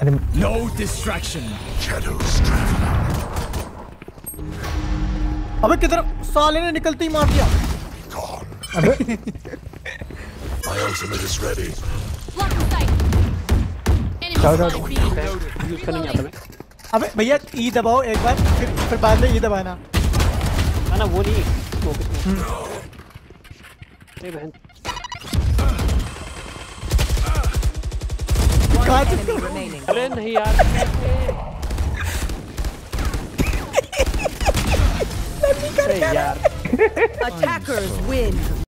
अरे No distraction. अबे किधर? साले ने निकलते ही मार दिया। अबे। My ultimate is ready. नहीं मैं अबे भैया ई दबाओ एक बार फिर फिर बाद में ई दबाना। ना ना वो नहीं स्मोक स्मोक ए बहन। कहाँ से- Enemy remaining. अरे नहीं यार कैसे? अरे यार Attackers win.